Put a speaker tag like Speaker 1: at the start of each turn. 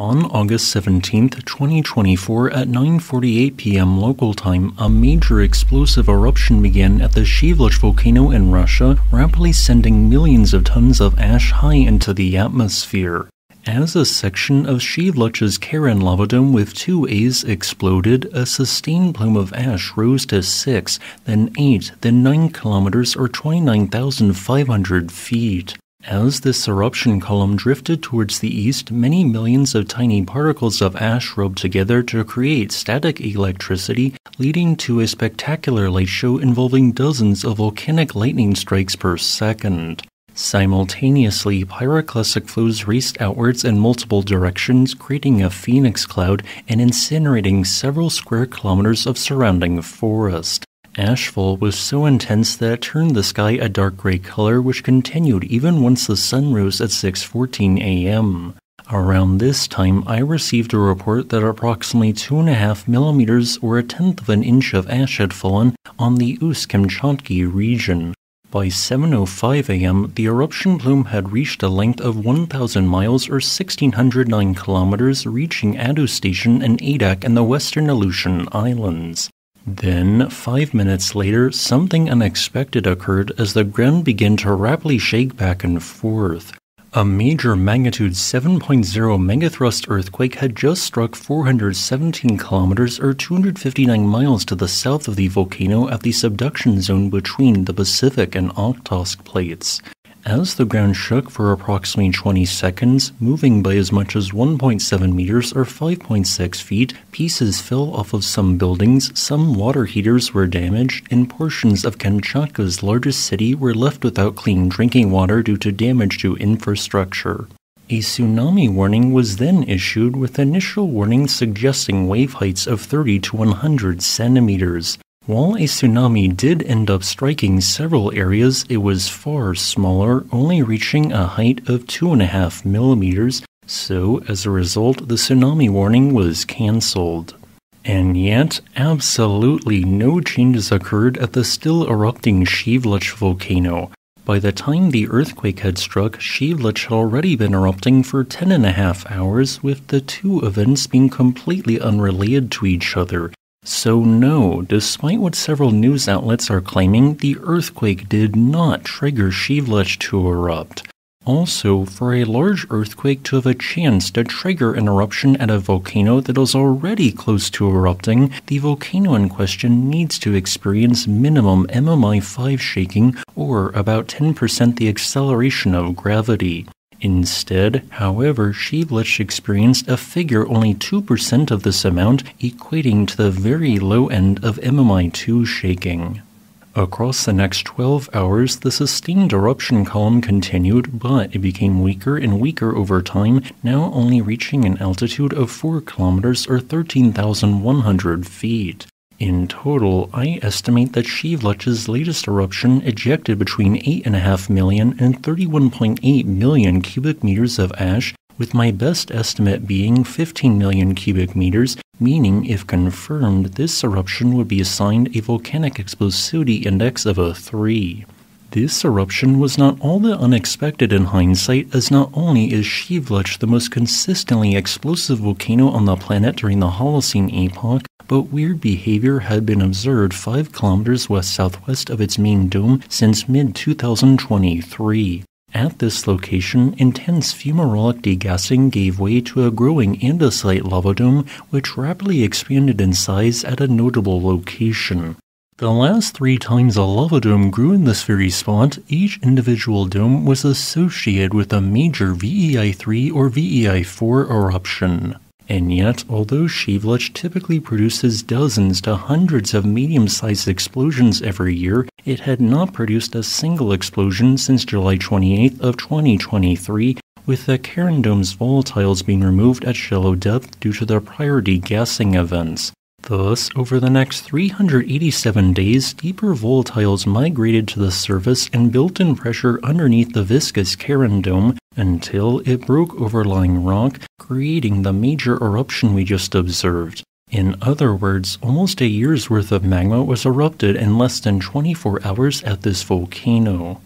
Speaker 1: On August 17, 2024 at 9:48 p.m. local time, a major explosive eruption began at the Shiveluch volcano in Russia, rapidly sending millions of tons of ash high into the atmosphere. As a section of Shiveluch's Karan lava dome with two A's exploded, a sustained plume of ash rose to 6, then 8, then 9 kilometers or 29,500 feet. As this eruption column drifted towards the east, many millions of tiny particles of ash rubbed together to create static electricity, leading to a spectacular light show involving dozens of volcanic lightning strikes per second. Simultaneously, pyroclastic flows raced outwards in multiple directions, creating a phoenix cloud and incinerating several square kilometers of surrounding forest. Ashfall was so intense that it turned the sky a dark gray color which continued even once the sun rose at 6:14 a.m. Around this time, I received a report that approximately two and a half millimeters or a tenth of an inch of ash had fallen on the Ust-Kamchatsky region. By 7:05 a.m., the eruption plume had reached a length of 1,000 miles or 1,609 kilometers, reaching Attu Station and Adak in the western Aleutian Islands. Then, five minutes later, something unexpected occurred as the ground began to rapidly shake back and forth. A major magnitude 7.0 megathrust earthquake had just struck 417 kilometers or 259 miles to the south of the volcano at the subduction zone between the Pacific and Okhotsk plates. As the ground shook for approximately 20 seconds, moving by as much as 1.7 meters or 5.6 feet, pieces fell off of some buildings, some water heaters were damaged, and portions of Kamchatka's largest city were left without clean drinking water due to damage to infrastructure. A tsunami warning was then issued with initial warnings suggesting wave heights of 30 to 100 centimeters. While a tsunami did end up striking several areas, it was far smaller, only reaching a height of 2.5 millimeters, so as a result, the tsunami warning was cancelled. And yet, absolutely no changes occurred at the still erupting Shiveluch volcano. By the time the earthquake had struck, Shiveluch had already been erupting for ten and a half hours, with the two events being completely unrelated to each other. So, no, despite what several news outlets are claiming, the earthquake did not trigger Shiveluch to erupt. Also, for a large earthquake to have a chance to trigger an eruption at a volcano that is already close to erupting, the volcano in question needs to experience minimum MMI 5 shaking or about 10% the acceleration of gravity. Instead, however, Shiveluch experienced a figure only 2% of this amount, equating to the very low end of MMI2 shaking. Across the next 12 hours, the sustained eruption column continued, but it became weaker and weaker over time, now only reaching an altitude of 4 kilometers or 13,100 feet. In total, I estimate that Shiveluch's latest eruption ejected between 8.5 million and 31.8 million cubic meters of ash, with my best estimate being 15 million cubic meters, meaning if confirmed, this eruption would be assigned a volcanic explosivity index of a 3. This eruption was not all that unexpected in hindsight, as not only is Shiveluch the most consistently explosive volcano on the planet during the Holocene epoch, but weird behavior had been observed 5 kilometers west southwest of its main dome since mid 2023. At this location, intense fumarolic degassing gave way to a growing andesite lava dome, which rapidly expanded in size at a notable location. The last three times a lava dome grew in this very spot, each individual dome was associated with a major VEI3 or VEI4 eruption. And yet, although Shiveluch typically produces dozens to hundreds of medium sized explosions every year, it had not produced a single explosion since July 28th of 2023, with the Karan Dome's volatiles being removed at shallow depth due to their prior degassing events. Thus, over the next 387 days, deeper volatiles migrated to the surface and built in pressure underneath the viscous Karan dome until it broke overlying rock, creating the major eruption we just observed. In other words, almost a year's worth of magma was erupted in less than 24 hours at this volcano.